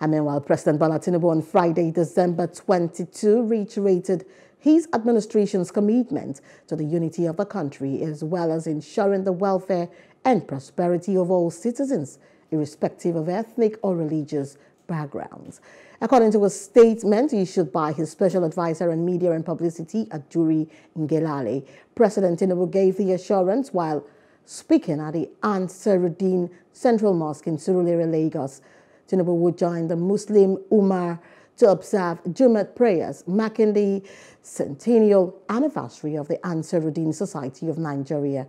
And meanwhile, President Bola on Friday, December 22, reiterated his administration's commitment to the unity of the country as well as ensuring the welfare and prosperity of all citizens, irrespective of ethnic or religious backgrounds. According to a statement issued by his special advisor on media and publicity, Ajuri Ngelale, President Tinubu gave the assurance while speaking at the Ansarudeen Central Mosque in Surulere, Lagos. Tinubu would join the Muslim Ummah to observe Jumat prayers, marking the centennial anniversary of the Ansarudeen Society of Nigeria,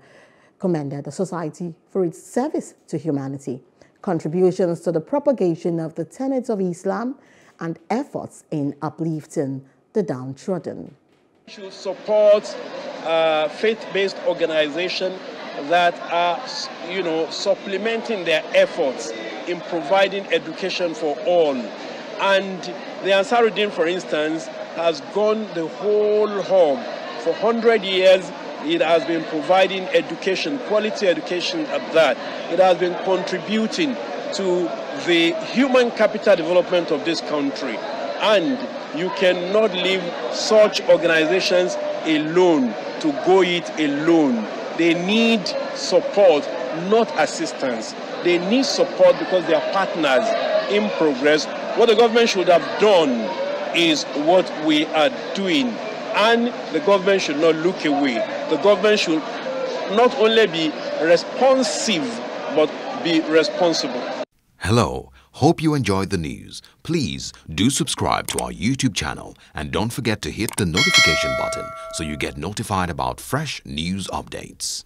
commended the society for its service to humanity, contributions to the propagation of the tenets of Islam, and efforts in uplifting the downtrodden. Should support uh, faith-based organizations that are, you know, supplementing their efforts in providing education for all. And the Ansarudeen, for instance, has gone the whole hog. For 100 years, it has been providing education, quality education at that. It has been contributing to the human capital development of this country. And you cannot leave such organizations alone to go it alone. They need support, not assistance. They need support because they are partners in progress. What the government should have done is what we are doing. And the government should not look away. The government should not only be responsive, but be responsible. Hello. Hope you enjoyed the news. Please do subscribe to our YouTube channel and don't forget to hit the notification button so you get notified about fresh news updates.